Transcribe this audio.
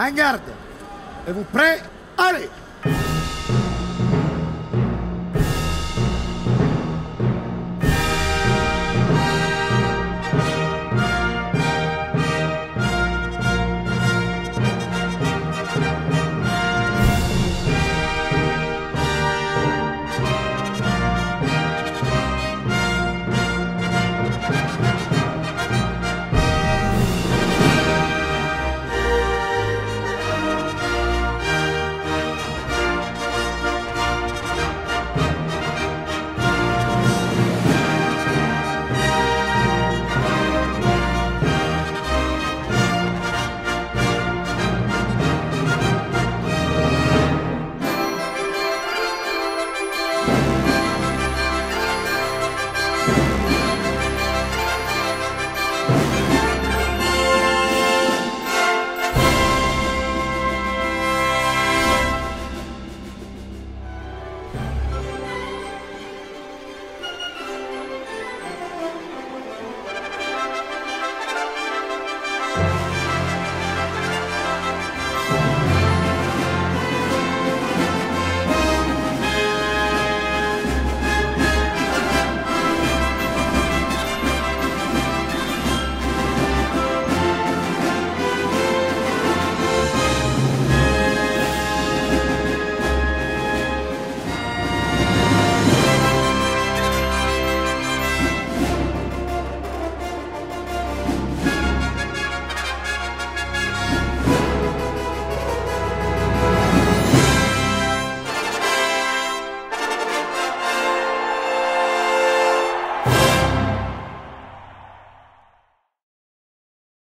En garde. Et vous prêts Allez